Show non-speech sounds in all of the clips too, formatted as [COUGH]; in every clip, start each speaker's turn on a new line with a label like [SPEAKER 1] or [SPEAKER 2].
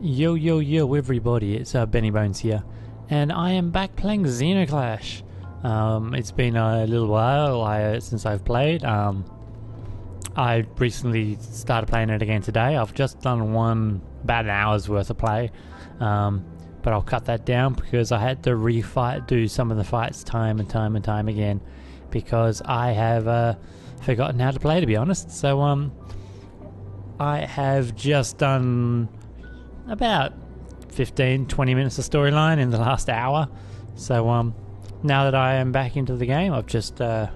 [SPEAKER 1] Yo, yo, yo, everybody, it's uh, Benny Bones here, and I am back playing Zeno Clash. Um, it's been a little while I, since I've played. Um, I recently started playing it again today. I've just done one, about an hour's worth of play, um, but I'll cut that down because I had to refight, do some of the fights time and time and time again because I have uh, forgotten how to play, to be honest. So, um, I have just done about 15 20 minutes of storyline in the last hour. So um now that i am back into the game i've just uh,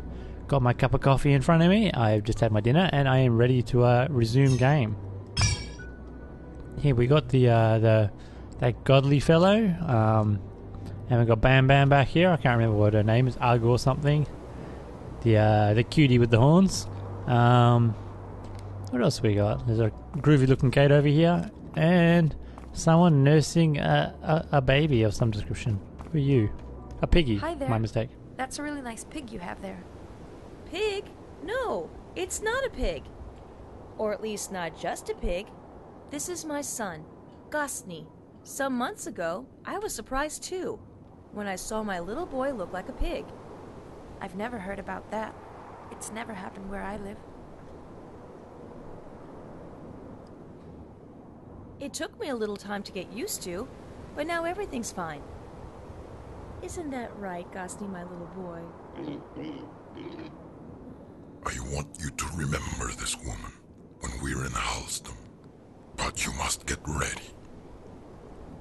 [SPEAKER 1] got my cup of coffee in front of me. I've just had my dinner and i am ready to uh, resume game. Here we got the uh, the that godly fellow. Um and we got bam bam back here. I can't remember what her name is. Argo or something. The uh the cutie with the horns. Um what else we got? There's a groovy looking gate over here. And someone nursing a, a, a baby of some description. Who are you? A piggy.
[SPEAKER 2] Hi there.
[SPEAKER 1] My mistake.
[SPEAKER 2] That's a really nice pig you have there.
[SPEAKER 3] Pig? No, it's not a pig. Or at least not just a pig. This is my son, Gosney. Some months ago, I was surprised too when I saw my little boy look like a pig.
[SPEAKER 2] I've never heard about that. It's never happened where I live.
[SPEAKER 3] It took me a little time to get used to, but now everything's fine. Isn't that right, Gosney, my little boy?
[SPEAKER 4] I want you to remember this woman when we're in Halston. But you must get ready.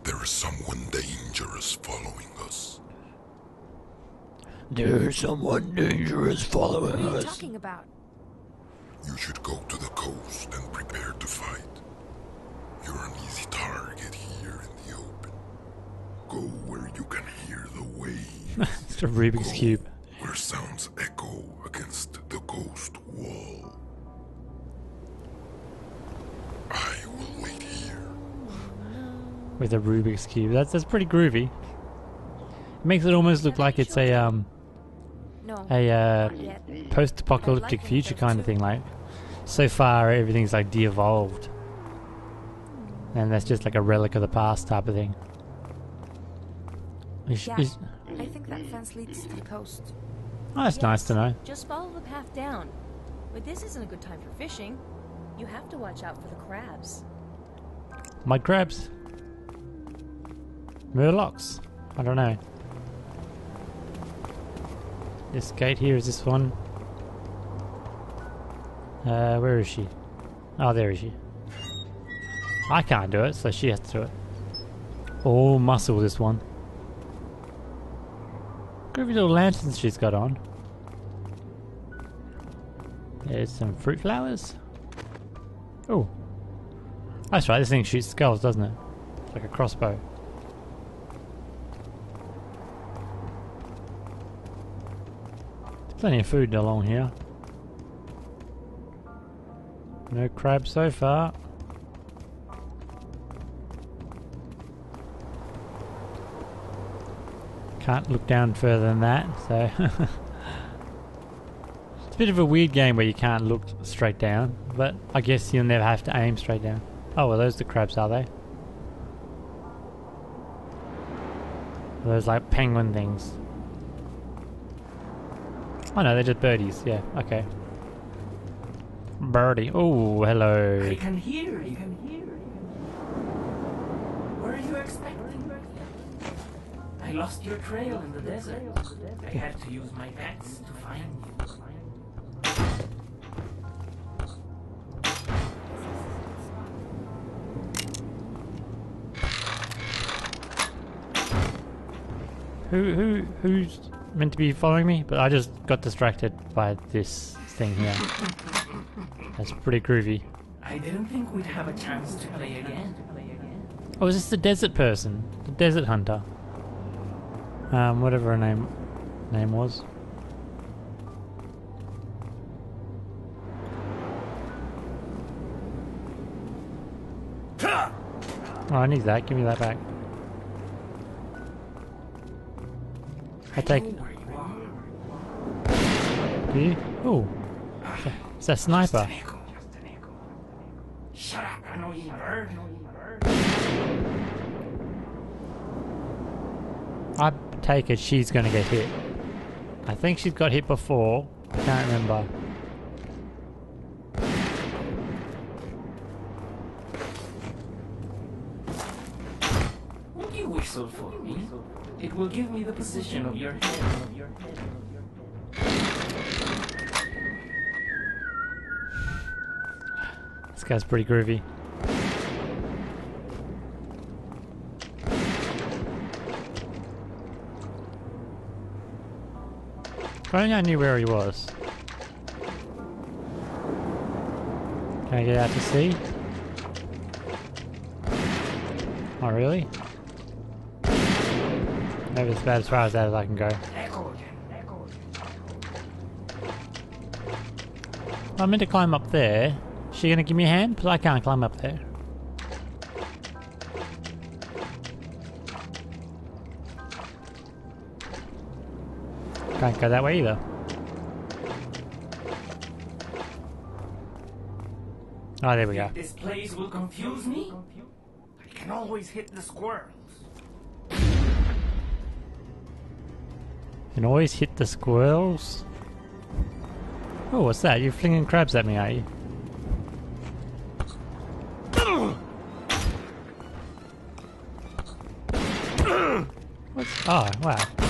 [SPEAKER 4] There is someone dangerous following us.
[SPEAKER 1] There's someone dangerous following us.
[SPEAKER 2] What are you talking about?
[SPEAKER 4] You should go to the coast and prepare to fight. You're an easy target here in the open. Go where you can hear the waves. [LAUGHS]
[SPEAKER 1] it's a Rubik's
[SPEAKER 4] Go
[SPEAKER 1] Cube.
[SPEAKER 4] Where sounds echo against the ghost wall. I will wait here.
[SPEAKER 1] With a Rubik's Cube. That's that's pretty groovy. It makes it almost look like it's a um a uh, post-apocalyptic future kind of thing. Like, so far everything's like de-evolved, and that's just like a relic of the past type of thing. Is-
[SPEAKER 2] Yeah.
[SPEAKER 1] is-
[SPEAKER 2] I think that fence leads to the coast.
[SPEAKER 1] oh, that's nice to know.
[SPEAKER 3] Just follow the path down. But this isn't a good time for fishing. You have to watch out for the crabs.
[SPEAKER 1] Mud crabs, murlocs. I don't know. This gate here is this one. Uh, where is she? Oh, there is she. I can't do it, so she has to do it. All muscle, this one. Groovy little lanterns she's got on. There's some fruit flowers. Oh. That's right, this thing shoots skulls, doesn't it? Like a crossbow. Plenty of food along here. No crab so far. Can't look down further than that, so. [LAUGHS] it's a bit of a weird game where you can't look straight down, but I guess you'll never have to aim straight down. Oh, well, those the crabs, are they? Those like penguin things. Oh no, they're just birdies. Yeah, okay. Birdie. Oh, hello.
[SPEAKER 5] I can hear you. Where you expecting? I lost your trail in the desert. I had to use my bats to find you.
[SPEAKER 1] Who who who's meant to be following me? But I just got distracted by this thing here. [LAUGHS] That's pretty groovy.
[SPEAKER 5] I didn't think we'd have a chance to play again.
[SPEAKER 1] Oh, is this the desert person? The desert hunter? Um, whatever her name name was. Oh, I need that. Give me that back. I take. Do you? Oh, it's a sniper.
[SPEAKER 5] Just an echo. Just an echo. Shut up, annoying bird.
[SPEAKER 1] I take it she's gonna get hit. I think she's got hit before. I Can't remember.
[SPEAKER 5] Would you whistle for me? It will give me the position of your head. Of your head.
[SPEAKER 1] This guy's pretty groovy. If only I knew where he was. Can I get out to sea? Oh, really? Maybe it's about as far as that as I can go.
[SPEAKER 5] Echo again. Echo again.
[SPEAKER 1] I meant to climb up there. She gonna give me a hand? Because I can't climb up there. Can't go that way either. Oh, there we go.
[SPEAKER 5] This place will confuse me. I can always hit the squirrels.
[SPEAKER 1] And always hit the squirrels. Oh, what's that? You're flinging crabs at me, are you? What's... Oh, wow.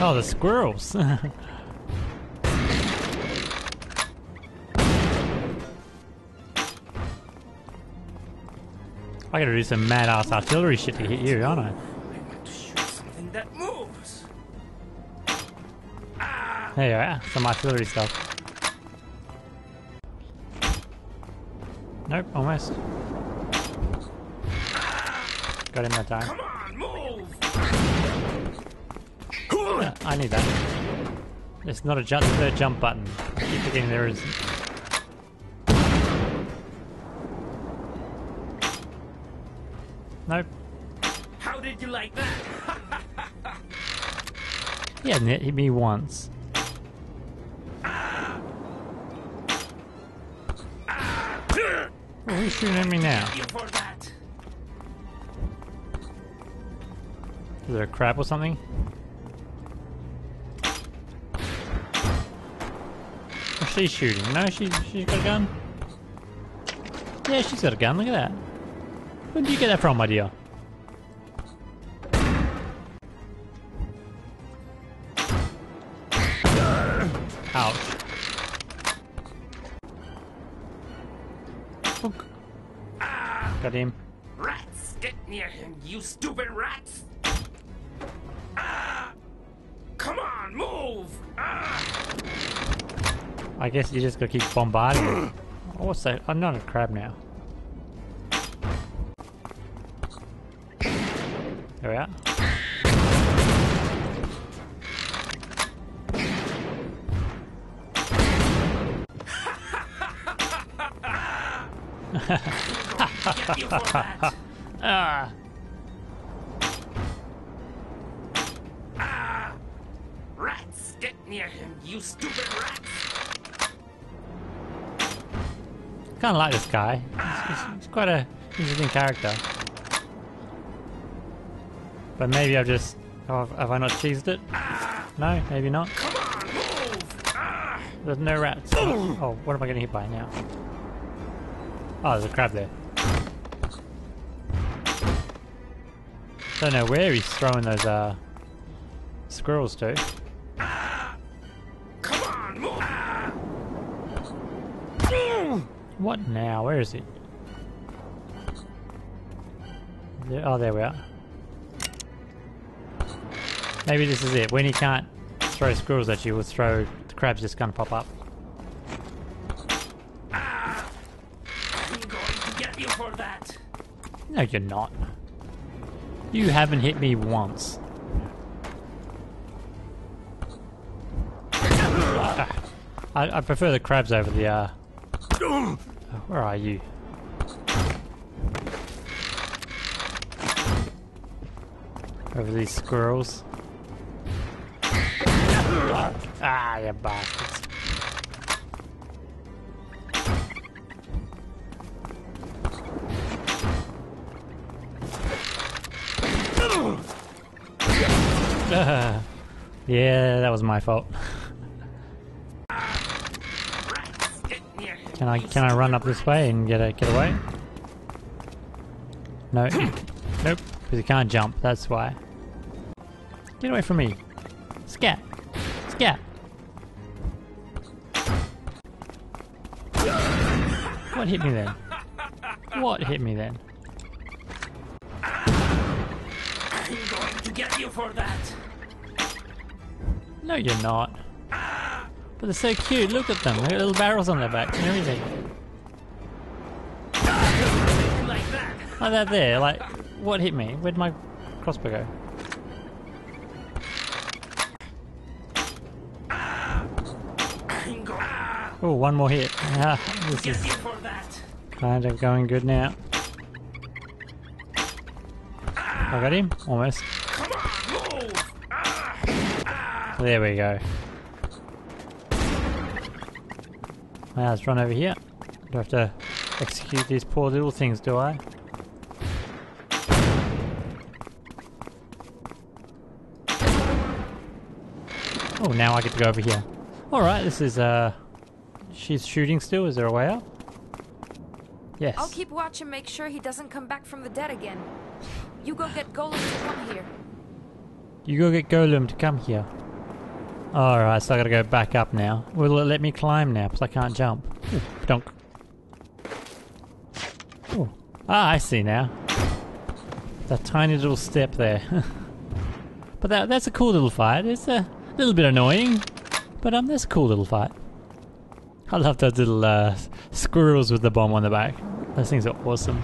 [SPEAKER 1] Oh, the squirrels. [LAUGHS] I gotta do some mad ass artillery shit to hit you, aren't I?
[SPEAKER 5] I want to shoot something that moves.
[SPEAKER 1] There you are, some artillery stuff. Nope, almost. Got him that time. I need that. It's not a jump, a jump button. I keep forgetting there is. Nope.
[SPEAKER 5] How did you like that?
[SPEAKER 1] He hasn't hit hit me once. Who's shooting at me now?
[SPEAKER 5] you for that.
[SPEAKER 1] Is there a crab or something? What's she shooting? No, she, she's got a gun? Yeah, she's got a gun, look at that. Where did you get that from, my dear? Ouch. Got him.
[SPEAKER 5] Rats, get near him, you stupid rats!
[SPEAKER 1] I guess you just gotta keep bombarding it. Oh, what's that? I'm not a crab now. There we are.
[SPEAKER 5] Get you for that! [LAUGHS]
[SPEAKER 1] Kind of like this guy. He's, he's- he's quite a interesting character. But maybe I've just... oh, Have, I not cheesed it? No, maybe not. There's no rats. Oh, what am I getting hit by now? Oh, there's a crab there. Don't know where he's throwing those uh squirrels to. What now? Where is it? There- oh, there we are. Maybe this is it. When he can't throw squirrels at you, we'll throw the crabs just gonna pop up.
[SPEAKER 5] I'm going to get you for that!
[SPEAKER 1] No, you're not. You haven't hit me once. Ah, I, I prefer the crabs over the, uh... Where are you? Over these squirrels. Ah, you bastards. [LAUGHS] Yeah, that was my fault. [LAUGHS] Can I can I run up this way and get a, get away? No. [COUGHS] nope. Because you can't jump. That's why. Get away from me. Scat. Scat. What hit me then? What hit me then?
[SPEAKER 5] I'm going to get you for that.
[SPEAKER 1] No, you're not. But they're so cute. Look at them. They've got little barrels on their back and everything.
[SPEAKER 5] Like that.
[SPEAKER 1] There. Like, what hit me? Where'd my crossbow go? Oh, one more hit. Ah, this is kind of going good now. I got him? Almost. There we go. Now let's run over here. Do I have to execute these poor little things, do I? Oh, now I get to go over here. Alright, this is, uh... She's shooting still. Is there a way out? Yes.
[SPEAKER 2] I'll keep watch and make sure he doesn't come back from the dead again. You go get Golem to come here.
[SPEAKER 1] You go get Golem to come here. Alright, so I gotta go back up now. Will it let me climb now? Because I can't jump. Donk. Ooh. Ah, I see now. That tiny little step there. [LAUGHS] but that, that's a cool little fight. It's a little bit annoying. But um, that's a cool little fight. I love those little uh, squirrels with the bomb on the back. Those things are awesome.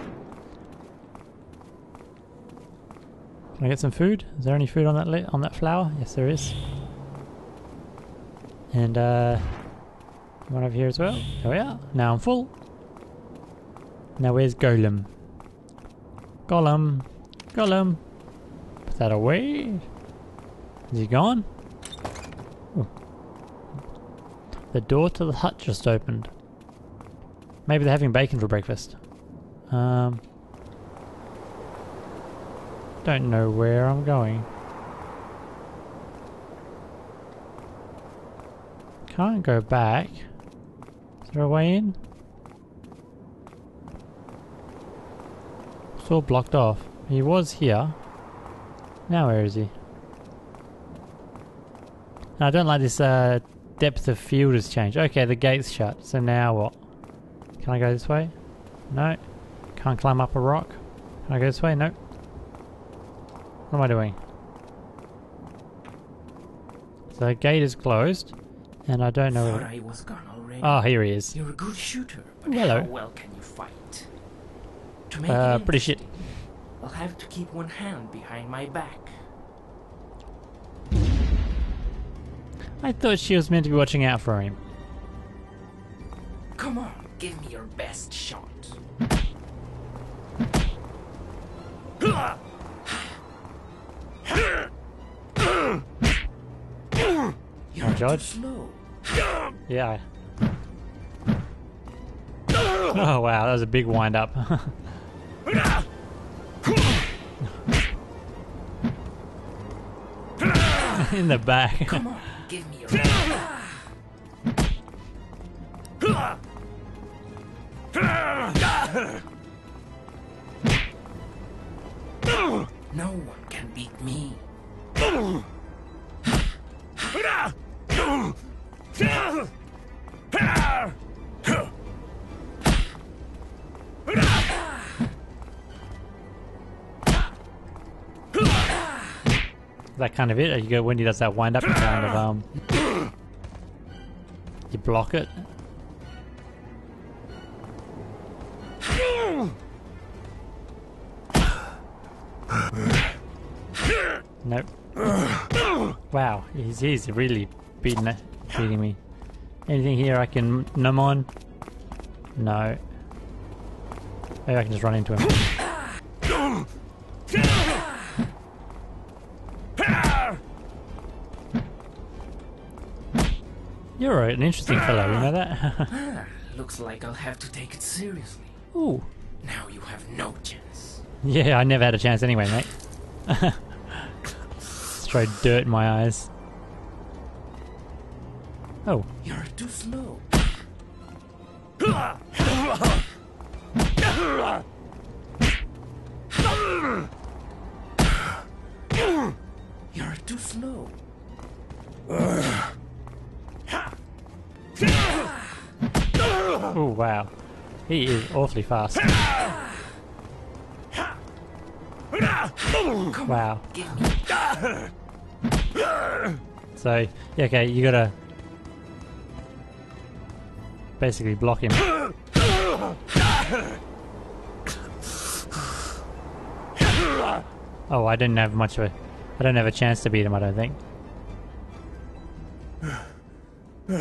[SPEAKER 1] Can I get some food? Is there any food on that on that flower? Yes, there is. And uh, one over here as well. There we are. Now I'm full. Now where's Golem? Golem, Golem. Put that away. Is he gone? Ooh. The door to the hut just opened. Maybe they're having bacon for breakfast. Um. Don't know where I'm going. Can't go back. Is there a way in? It's all blocked off. He was here. Now where is he? I don't like this uh, depth of field has changed. Okay, the gate's shut. So now what? Can I go this way? No. Can't climb up a rock. Can I go this way? No. What am I doing? So the gate is closed, and I don't know.
[SPEAKER 5] Thought. I was gone already.
[SPEAKER 1] Oh, here he is.
[SPEAKER 5] You're a good shooter, but
[SPEAKER 1] Hello.
[SPEAKER 5] how well can you fight? To make
[SPEAKER 1] Uh,
[SPEAKER 5] it
[SPEAKER 1] pretty shit.
[SPEAKER 5] I'll have to keep one hand behind my back.
[SPEAKER 1] I thought she was meant to be watching out for him.
[SPEAKER 5] Come on, give me your best shot. [LAUGHS] You're too
[SPEAKER 1] Judge? Yeah. Oh wow, that was a big wind up. [LAUGHS] In the back.
[SPEAKER 5] Come on, give me your [LAUGHS]
[SPEAKER 1] that kind of it? You go when he does that wind up, you kind of um, you block it. Nope. Wow, he's he's really beating beating me. Anything here I can numb on? No. Maybe I can just run into him. You're an interesting fellow, you know that? [LAUGHS]
[SPEAKER 5] Ah, looks like I'll have to take it seriously.
[SPEAKER 1] Ooh.
[SPEAKER 5] Now you have no chance.
[SPEAKER 1] Yeah, I never had a chance anyway, mate. [LAUGHS] it's Throw dirt in my eyes. Oh,
[SPEAKER 5] You're too slow. You're too slow.
[SPEAKER 1] Oh wow. He is awfully fast. Wow. So, okay, you gotta basically block him. Oh, I didn't have much of a. I don't have a chance to beat him, I don't think. [SIGHS] Look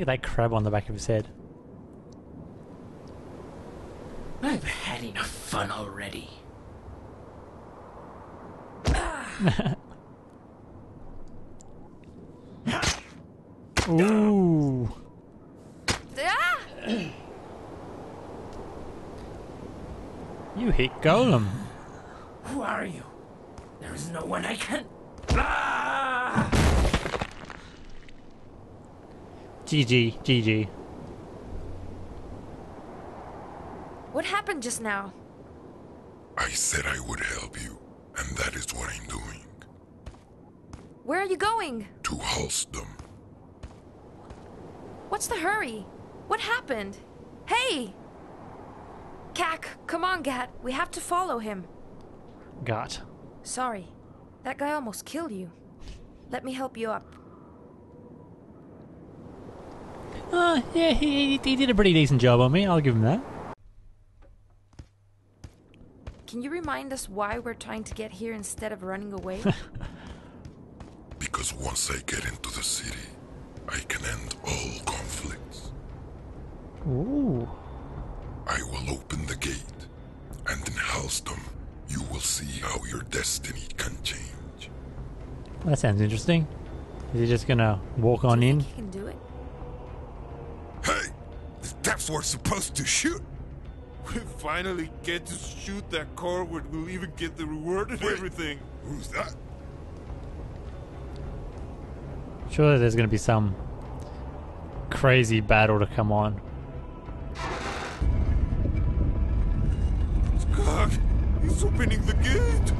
[SPEAKER 1] at that crab on the back of his head.
[SPEAKER 5] I've had enough fun already. [LAUGHS]
[SPEAKER 1] Ooh.
[SPEAKER 2] Ah!
[SPEAKER 1] You hit Golem.
[SPEAKER 5] Who are you? There is no one I can. Ah!
[SPEAKER 1] GG, GG.
[SPEAKER 2] What happened just now?
[SPEAKER 4] I said I would help you, and that is what I'm doing.
[SPEAKER 2] Where are you going?
[SPEAKER 4] To Halston.
[SPEAKER 2] What's the hurry? What happened? Hey! Cack, come on, Ghat. We have to follow him.
[SPEAKER 1] Ghat.
[SPEAKER 2] Sorry. That guy almost killed you. Let me help you up.
[SPEAKER 1] Uh, yeah, he, he did a pretty decent job on me. I'll give him that.
[SPEAKER 2] Can you remind us why we're trying to get here instead of running away? [LAUGHS]
[SPEAKER 4] Because once I get into the city, I can end all conflicts.
[SPEAKER 1] Ooh.
[SPEAKER 4] I will open the gate, and in Halston, you will see how your destiny can change.
[SPEAKER 1] That sounds interesting. Is he just gonna walk on in?
[SPEAKER 2] You can do it.
[SPEAKER 6] Hey, that's what we're supposed to shoot. We finally get to shoot that car where we'll even get the reward and
[SPEAKER 4] Wait.
[SPEAKER 6] everything.
[SPEAKER 4] Who's that?
[SPEAKER 1] Surely there's gonna be some crazy battle to come on.
[SPEAKER 6] He's opening the gate.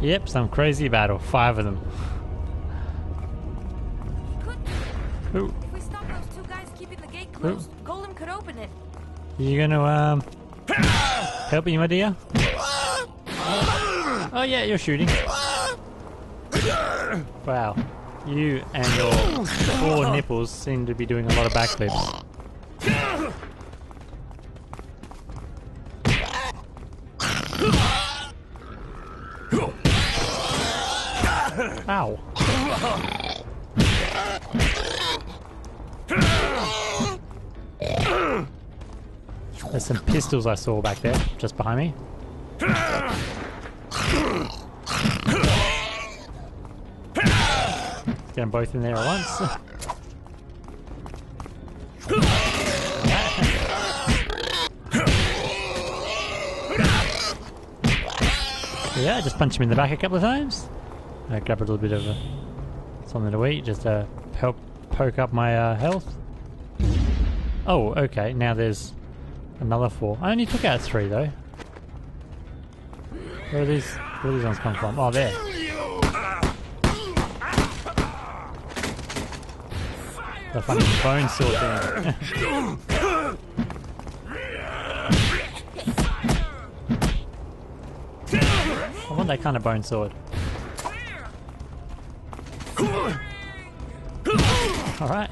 [SPEAKER 1] Yep, some crazy battle. Five of them.
[SPEAKER 2] Could
[SPEAKER 1] Ooh.
[SPEAKER 2] if we stop those two guys keeping the gate closed, Golem could open it.
[SPEAKER 1] You gonna um help me, my dear? Oh yeah, you're shooting. Wow, you and your four nipples seem to be doing a lot of backflips. Ow. There's some pistols I saw back there, just behind me. Get them both in there at once. yeah, just punch him in the back a couple of times. Uh, grab a little bit of uh, something to eat, just to help poke up my uh, health. Oh, okay, now there's another four. I only took out three though. Where are these? Where do these ones come from? Oh, there. The fucking bone sword thing. [LAUGHS] I want that kind of bone sword. Alright.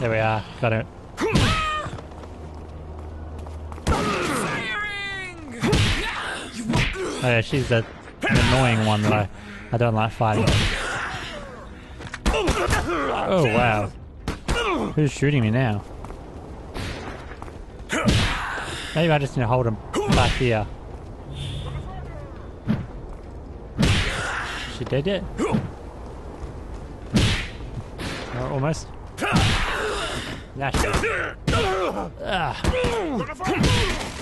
[SPEAKER 1] There we are. Got it. Oh yeah, she's the an annoying one that I, I don't like fighting. Oh wow. Who's shooting me now? Maybe I just need to hold him back here. She dead yet? Oh, almost. Now she is. Ah.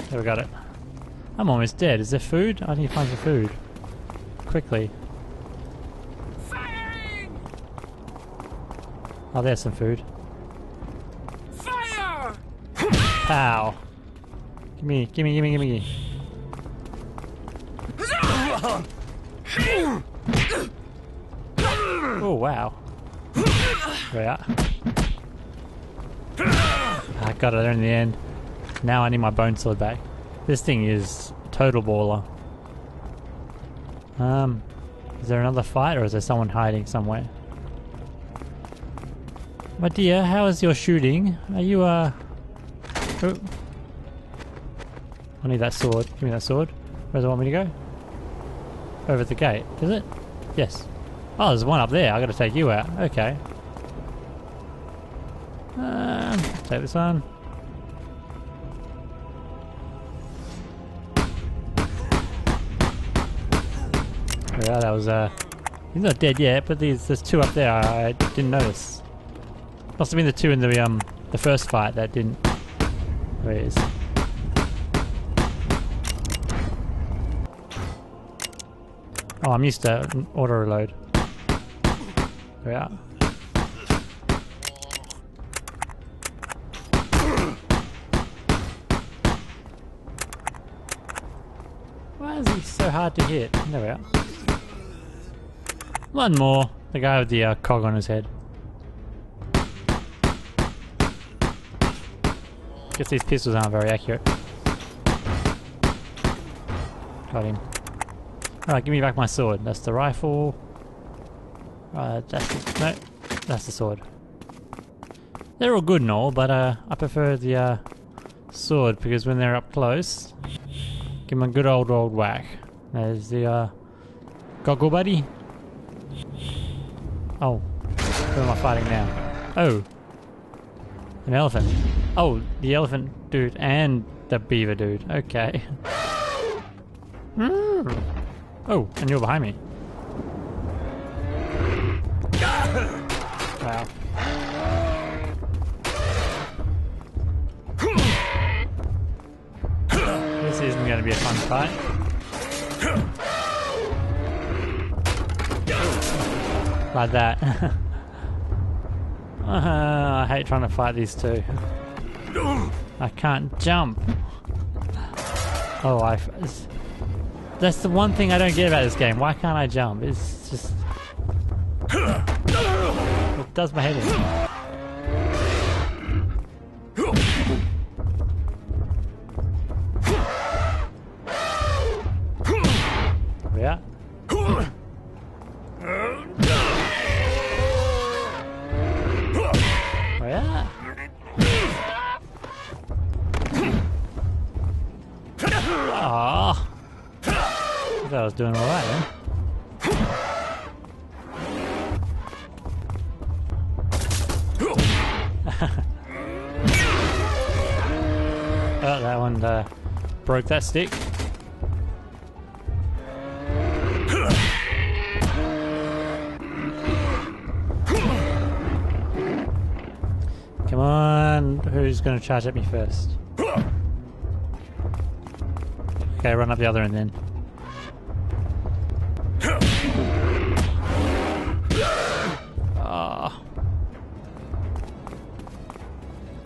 [SPEAKER 1] There we got it. I'm almost dead. Is there food? I need to find some food. Quickly. Oh, there's some food.
[SPEAKER 6] Fire!
[SPEAKER 1] Pow. Gimme, gimme, gimme, gimme. Oh, wow. Yeah. I got it there in the end. Now I need my bone sword back. This thing is total baller. Um, is there another fight or is there someone hiding somewhere? My dear, how is your shooting? Are you, uh... Oh. I need that sword. Give me that sword. Where does it want me to go? Over the gate, is it? Yes. Oh, there's one up there. I gotta take you out. Okay. Um, take this one. Yeah, that was, uh... He's not dead yet, but there's, there's two up there I didn't notice. Must have been the two in the, um, the first fight that didn't... Where is? Oh, I'm used to auto reload. Yeah. Why is he so hard to hit? There we are. One more. The guy with the uh, cog on his head. Guess these pistols aren't very accurate. Got him. Alright, give me back my sword. That's the rifle. Uh, that's the, no, that's the sword. They're all good and all, but uh, I prefer the uh, sword because when they're up close, give them a good old old whack. There's the uh, goggle buddy. Oh, who am I fighting now? Oh, an elephant. Oh, the elephant dude and the beaver dude. Okay. Hmm. Oh, and you're behind me. Wow. This isn't going to be a fun fight. Like that. [LAUGHS] uh, I hate trying to fight these two. I can't jump. Oh, I. That's the one thing I don't get about this game. Why can't I jump? It's just. It does my head in. Was doing alright then. [LAUGHS] Oh, that one uh, broke that stick. Come on, who's going to charge at me first? Okay, run up the other end then.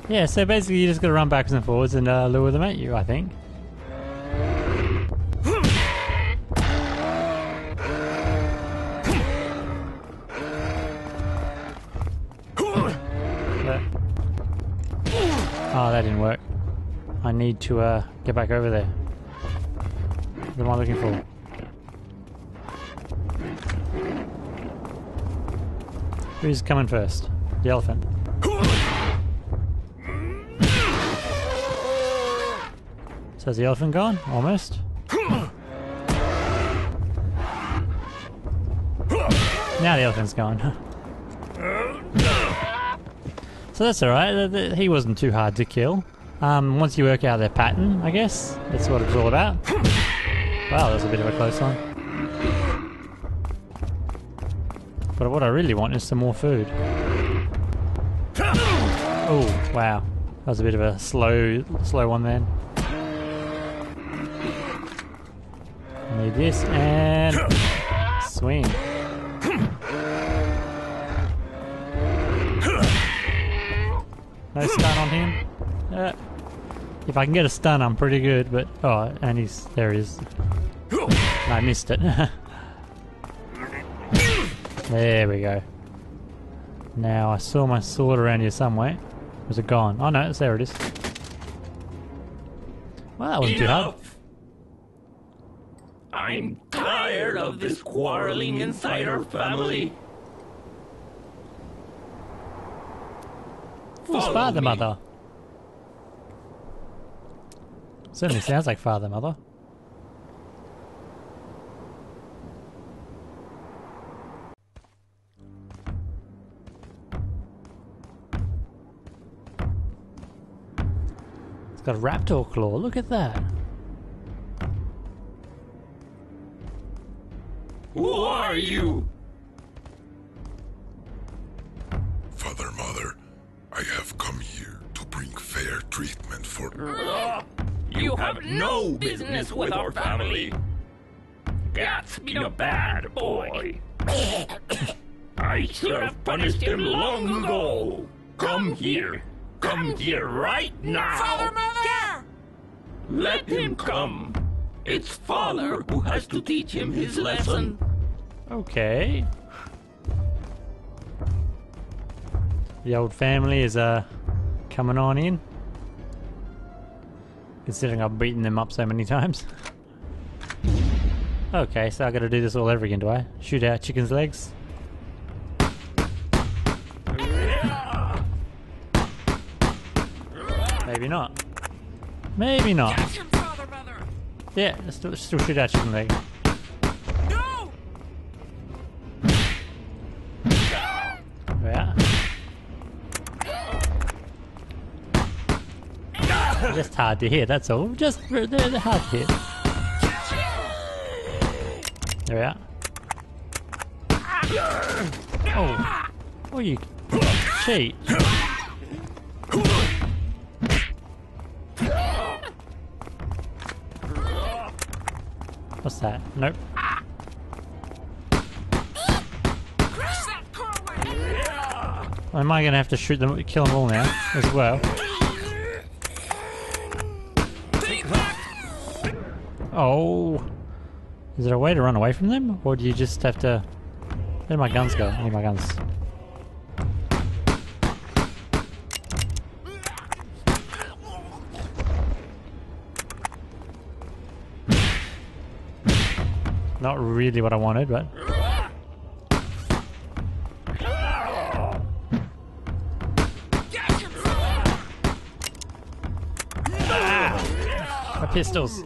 [SPEAKER 1] Yeah, so basically you just gotta run backwards and forwards and uh, lure them at you, I think. Oh, that didn't work. I need to uh, get back over there. What am I looking for? Who's coming first? The elephant. So is the elephant gone? Almost. Now the elephant's gone. so that's alright. He wasn't too hard to kill. Um, once you work out their pattern, I guess that's what it's all about. Wow, that was a bit of a close one. But what I really want is some more food. Oh, wow. That was a bit of a slow, slow one then. This and swing. No stun on him. Uh, if I can get a stun, I'm pretty good. But oh, and he's there. He is. I missed it. [LAUGHS] there we go. Now I saw my sword around here somewhere. Was it gone? Oh no, it's there. It is. Well, that wasn't too hard.
[SPEAKER 7] I'm tired of this quarreling inside our family.
[SPEAKER 1] Who's
[SPEAKER 7] Follow
[SPEAKER 1] father,
[SPEAKER 7] me.
[SPEAKER 1] mother? Certainly sounds like father, mother. It's got a raptor claw. Look at that.
[SPEAKER 7] Are you?
[SPEAKER 4] Father, mother, I have come here to bring fair treatment for.
[SPEAKER 7] You have no business with our family. Ghat's been a bad boy. [COUGHS] I should have punished him long ago. Come here. Come here right now. Father, mother! Let him come. It's father who has to teach him his lesson.
[SPEAKER 1] Okay. The old family is uh coming on in. Considering I've beaten them up so many times. [LAUGHS] okay, so I gotta do this all over again, do I? Shoot out chickens' legs? Maybe not. Maybe not. Yeah, let's still, still shoot out chicken leg. Hard to hit, that's all. Just they're, they're hard to hit. There we are. Oh. Oh, you cheat. What's that? Nope. Am I gonna have to shoot them, kill them all now as well? Oh, is there a way to run away from them, or do you just have to? Where my guns go? I need my guns. Not really what I wanted, but ah! my pistols.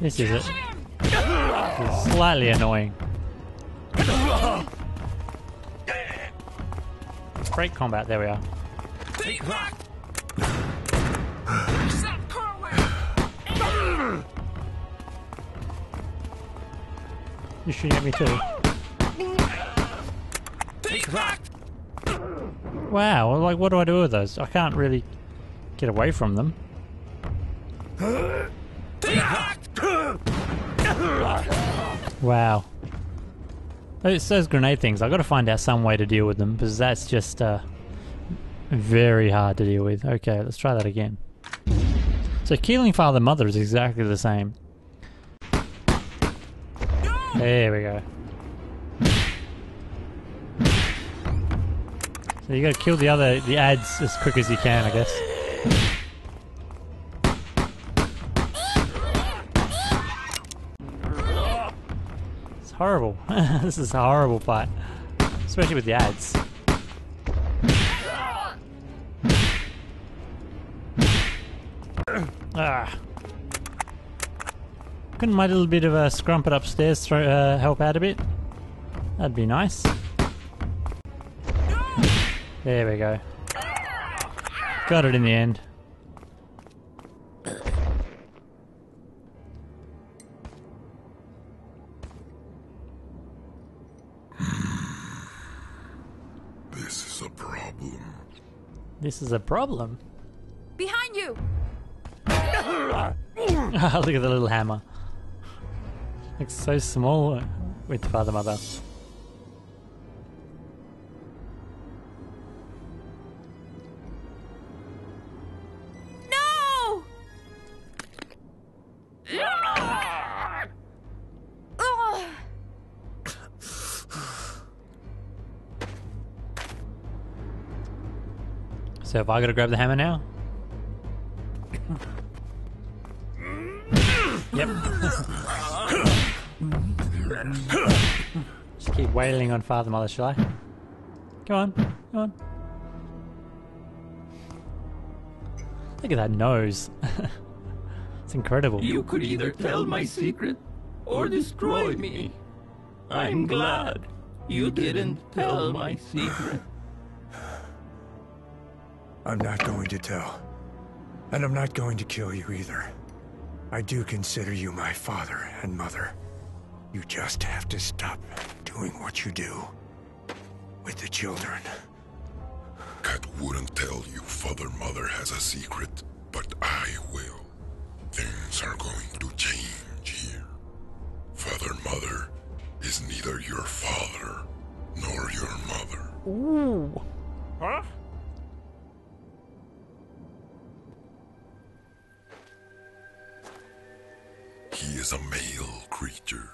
[SPEAKER 1] This is it. Slightly annoying. Break combat, there we are. You're shooting at me too. Wow, like what do I do with those? I can't really get away from them. Wow. It's those grenade things. I've got to find out some way to deal with them because that's just uh, very hard to deal with. Okay, let's try that again. So killing father mother is exactly the same. There we go. So you gotta kill the other the ads as quick as you can, I guess. Horrible. [LAUGHS] this is a horrible fight. Especially with the ads. Ah. couldn't my little bit of a scrumpet upstairs throw, uh, help out a bit? That'd be nice. There we go. Got it in the end.
[SPEAKER 4] This is a problem.
[SPEAKER 2] Behind you! [LAUGHS]
[SPEAKER 1] Look at the little hammer. Looks so small with Father Mother. So have I got to grab the hammer now? yep. [LAUGHS] Just keep wailing on Father Mother, shall I? Come on, come on. Look at that nose. [LAUGHS] it's incredible.
[SPEAKER 5] You could either tell my secret or destroy me. I'm glad you didn't tell my secret.
[SPEAKER 8] I'm not going to tell. And I'm not going to kill you either. I do consider you my father and mother. You just have to stop doing what you do with the children.
[SPEAKER 4] Ghat wouldn't tell you Father Mother has a secret, but I will. Things are going to change here. Father Mother is neither your father nor your mother.
[SPEAKER 1] Ooh.
[SPEAKER 8] Huh?
[SPEAKER 4] He is a male creature,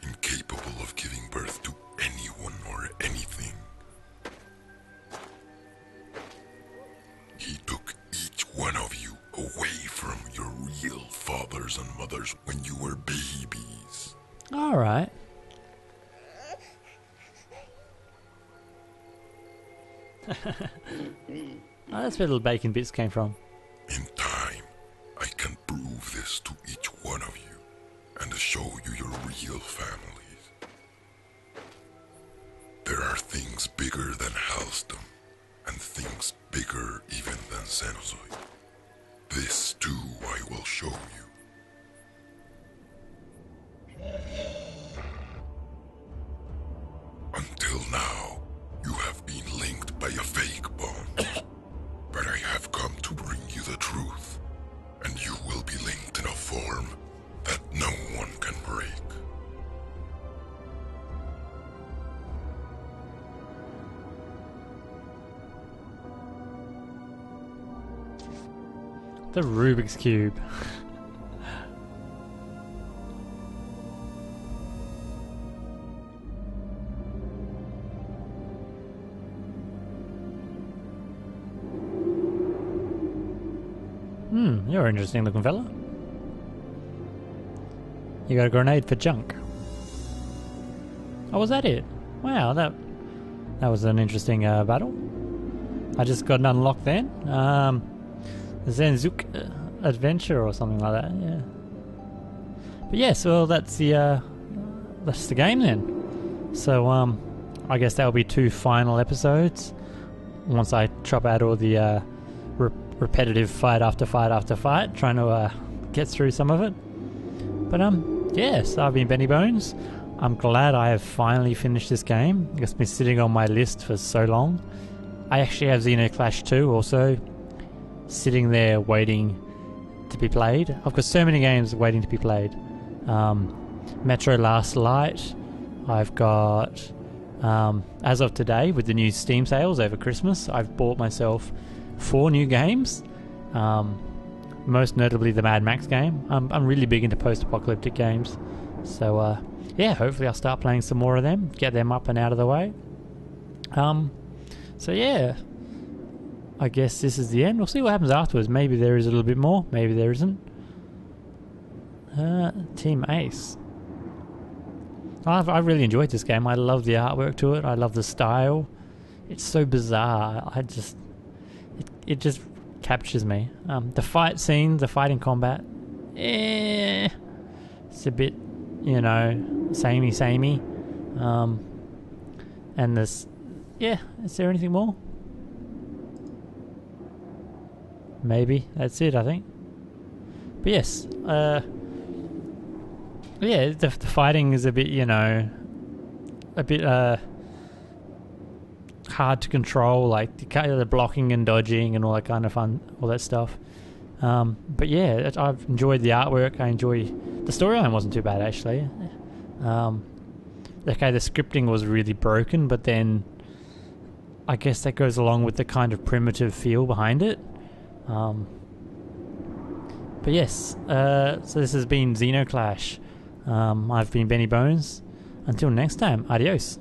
[SPEAKER 4] incapable of giving birth to anyone or anything. He took each one of you away from your real fathers and mothers when you were babies.
[SPEAKER 1] All right. [LAUGHS] oh, that's where little bacon bits came from.
[SPEAKER 4] In time, I can prove this to each one of you and to show you your real families. There are things bigger than Halstedom and things bigger even than Zenozoik. This too I will show you. Until now, The
[SPEAKER 1] Rubik's Cube. Hmm, you're an interesting looking fella. You got a grenade for junk. Oh, was that it? Wow, that that was an interesting uh, battle. I just got an unlock then. Um, Zenozoik uh, adventure or something like that. Yeah. But yes, well, that's the uh, that's the game then. So um, I guess that'll be two final episodes. Once I chop out all the uh, re- repetitive fight after fight after fight, trying to uh, get through some of it. But um, yes, I've been Benny Bones. I'm glad I have finally finished this game. It's been sitting on my list for so long. I actually have Zeno Clash 2 also sitting there waiting to be played. I've got so many games waiting to be played. Um, Metro Last Light. I've got, um, as of today, with the new Steam sales over Christmas, I've bought myself four new games. Um, most notably the Mad Max game. I'm, I'm really big into post-apocalyptic games, so uh, yeah, hopefully I'll start playing some more of them, get them up and out of the way. Um, so yeah, I guess this is the end. We'll see what happens afterwards. Maybe there is a little bit more. Maybe there isn't. Uh, Team Ace. I've, I really enjoyed this game. I love the artwork to it. I love the style. It's so bizarre. I just, it, it just captures me. Um, the fight scenes, the fighting combat, eh, it's a bit, you know, samey, samey. Um, and this, yeah. Is there anything more? Maybe that's it. I think. But yes, uh, yeah, the, the fighting is a bit, you know, a bit uh hard to control, like the, kind of the blocking and dodging and all that kind of fun, all that stuff. Um, but yeah, it- I've enjoyed the artwork. I enjoy the storyline wasn't too bad actually. Um, okay, the scripting was really broken, but then I guess that goes along with the kind of primitive feel behind it. Um, but yes, uh, so this has been Zeno Clash. Um, I've been Benny Bones. Until next time, adios.